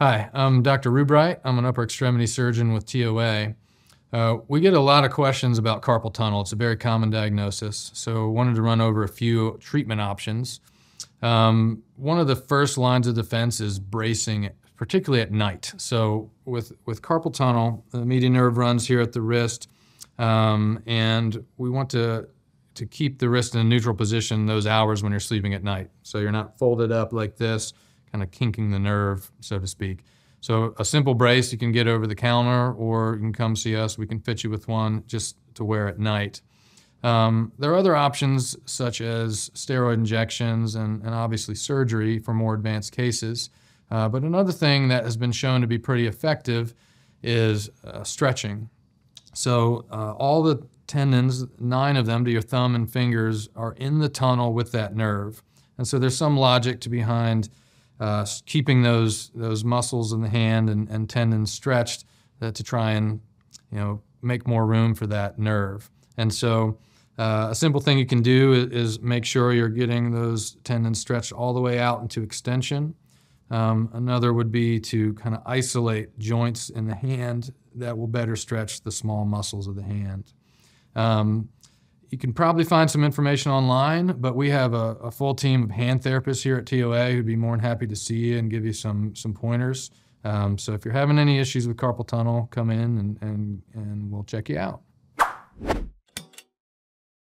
Hi, I'm Dr. Rubright. I'm an upper extremity surgeon with TOA. Uh, we get a lot of questions about carpal tunnel. It's a very common diagnosis, so wanted to run over a few treatment options. Um, one of the first lines of defense is bracing, particularly at night. So with with carpal tunnel, the median nerve runs here at the wrist, um, and we want to to keep the wrist in a neutral position those hours when you're sleeping at night. So you're not folded up like this, kind of kinking the nerve, so to speak. So a simple brace you can get over the counter, or you can come see us. We can fit you with one just to wear at night. Um, there are other options such as steroid injections and, and obviously surgery for more advanced cases. Uh, but another thing that has been shown to be pretty effective is uh, stretching. So uh, all the tendons, nine of them to your thumb and fingers, are in the tunnel with that nerve. And so there's some logic to behind uh, keeping those those muscles in the hand and, and tendons stretched uh, to try and you know make more room for that nerve. And so uh, a simple thing you can do is, is, make sure you're getting those tendons stretched all the way out into extension. Um, another would be to kind of isolate joints in the hand that will better stretch the small muscles of the hand. Um, you can probably find some information online, but we have a, a, full team of hand therapists here at TOA who'd be more than happy to see you and give you some some pointers. Um, so if you're having any issues with carpal tunnel, come in and, and, and we'll check you out.